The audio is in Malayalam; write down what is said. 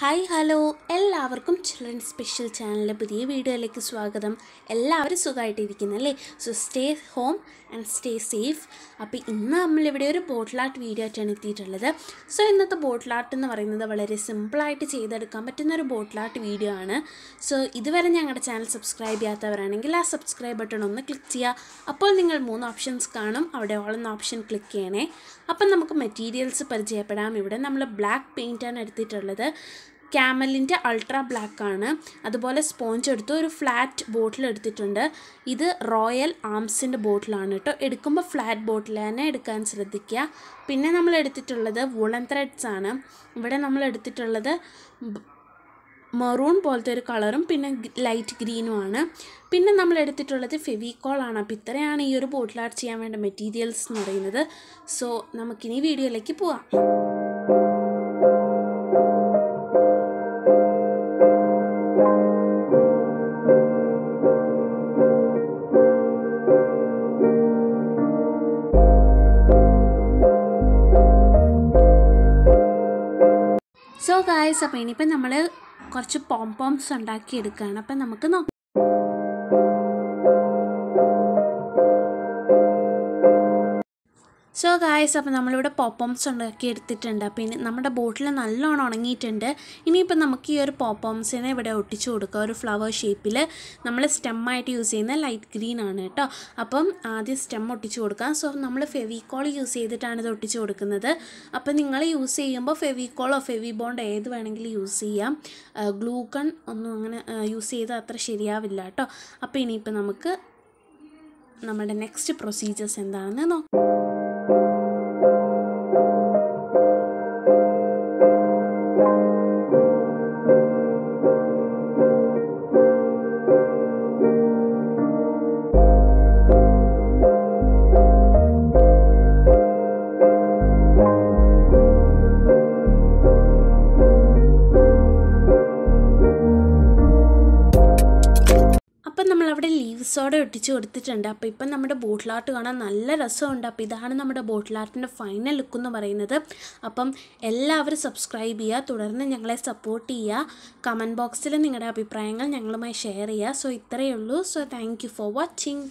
Hi hello. എല്ലാവർക്കും ചിൽഡ്രൻ സ്പെഷ്യൽ ചാനലിലെ പുതിയ വീഡിയോയിലേക്ക് സ്വാഗതം. എല്ലാവരും സുഖമായിട്ടിരിക്കുന്നല്ലേ so stay home and stay safe അപ്പോൾ ഇന്ന് നമ്മളിവിടെ ഒരു ബോട്ടിൽ ആർട്ട് വീഡിയോ ആയിട്ടാണ് എത്തിയിട്ടുള്ളത്. സോ ഇന്നത്തെ ബോട്ടിൽ ആർട്ട് എന്ന് പറയുന്നത് വളരെ സിമ്പിളായിട്ട് ചെയ്തെടുക്കാൻ പറ്റുന്ന ഒരു ബോട്ടിൽ ആർട്ട് വീഡിയോ ആണ്. സോ ഇതുവരെ ഞങ്ങളുടെ ചാനൽ സബ്സ്ക്രൈബ് ചെയ്യാത്തവരാണെങ്കിൽ ആ സബ്സ്ക്രൈബ് ബട്ടൺ ഒന്ന് ക്ലിക്ക് ചെയ്യുക അപ്പോൾ നിങ്ങൾ മൂന്ന് ഓപ്ഷൻസ് കാണും. അവിടെ ഓൾ എന്ന ഓപ്ഷൻ ക്ലിക്ക് ചെയ്യണേ. അപ്പം നമുക്ക് മെറ്റീരിയൽസ് പരിചയപ്പെടാം. ഇവിടെ നമ്മൾ ബ്ലാക്ക് പെയിന്റാണ് എടുത്തിട്ടുള്ളത്. ക്യാമലിന്റെ അൾട്രാ ബ്ലാക്ക് ആണ് അതുപോലെ സ്പോഞ്ച് എടുത്ത് ഒരു ഫ്ലാറ്റ് ബോട്ടിൽ എടുത്തിട്ടുണ്ട്. ഇത് റോയൽ ആംസിന്റെ ബോട്ടിലാണ് കേട്ടോ. എടുക്കുമ്പോൾ ഫ്ലാറ്റ് ബോട്ടിൽ തന്നെ എടുക്കാൻ ശ്രദ്ധിക്കുക. പിന്നെ നമ്മൾ എടുത്തിട്ടുള്ളത് വുളൻ ത്രെഡ്സ് ആണ്. ഇവിടെ നമ്മൾ എടുത്തിട്ടുള്ളത് മെറൂൺ പോലത്തെ ഒരു കളറും പിന്നെ ലൈറ്റ് ഗ്രീനും ആണ്. പിന്നെ നമ്മൾ എടുത്തിട്ടുള്ളത് ഫെവിക്കോൾ ആണ്. അപ്പോൾ ഇത്രയാണ് ഈ ഒരു ബോട്ടിൽ ആർട്ട് ചെയ്യാൻ വേണ്ട മെറ്റീരിയൽസ് എന്ന് പറയുന്നത്. സോ നമുക്കിനി വീഡിയോയിലേക്ക് പോവാം. സോ ഗായ്സ് അപ്പോൾ ഇനിയിപ്പോൾ നമ്മൾ കുറച്ച് പോംപോംസ് ഉണ്ടാക്കിയെടുക്കുകയാണ്. അപ്പം നമുക്ക് നോക്കാം. സോ ഗായ്സ് അപ്പോൾ നമ്മളിവിടെ പോപ്പോംസ് ഉണ്ടാക്കി എടുത്തിട്ടുണ്ട്. ഇനി നമ്മുടെ ബോട്ടിൽ നല്ലോണം ഉണങ്ങിയിട്ടുണ്ട്. ഇനിയിപ്പോൾ നമുക്ക് ഈ ഒരു പോപ്പോംസിനെ ഇവിടെ ഒട്ടിച്ചു കൊടുക്കുക ഒരു ഫ്ലവർ ഷേപ്പിൽ നമ്മൾ സ്റ്റെമ്മായിട്ട് യൂസ് ചെയ്യുന്ന ലൈറ്റ് ഗ്രീൻ ആണ് കേട്ടോ. അപ്പം ആദ്യം സ്റ്റെം ഒട്ടിച്ചു കൊടുക്കാം. സോ നമ്മൾ ഫെവിക്കോൾ യൂസ് ചെയ്തിട്ടാണ് ഇത് ഒട്ടിച്ചു കൊടുക്കുന്നത്. അപ്പോൾ നിങ്ങൾ യൂസ് ചെയ്യുമ്പോൾ ഫെവിക്കോളോ ഫെവി ബോണ്ട് ഏത് വേണമെങ്കിലും യൂസ് ചെയ്യാം. ഗ്ലൂക്കൺ ഒന്നും അങ്ങനെ യൂസ് ചെയ്താൽ അത്ര ശരിയാവില്ല കേട്ടോ. അപ്പോൾ ഇനിയിപ്പോൾ നമുക്ക് നമ്മുടെ നെക്സ്റ്റ് പ്രൊസീജിയേഴ്സ് എന്താണെന്ന് നോക്കാം. അപ്പം നമ്മളവിടെ ലീവ്സോടെ ഒട്ടിച്ച് കൊടുത്തിട്ടുണ്ട്. അപ്പോൾ ഇപ്പം നമ്മുടെ ബോട്ടിൽ ആർട്ട് കാണാൻ നല്ല രസമുണ്ട്. അപ്പോൾ ഇതാണ് നമ്മുടെ ബോട്ടിൽ ആർട്ടിന്റെ ഫൈനൽ ലുക്ക് എന്ന് പറയുന്നത്. അപ്പം എല്ലാവരും സബ്സ്ക്രൈബ് ചെയ്യുക. തുടർന്ന് ഞങ്ങളെ സപ്പോർട്ട് ചെയ്യുക. കമന്റ് ബോക്സിൽ നിങ്ങളുടെ അഭിപ്രായങ്ങൾ ഞങ്ങളുമായി ഷെയർ ചെയ്യുക. സോ ഇത്രയേ ഉള്ളൂ. So thank for watching